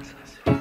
worthless.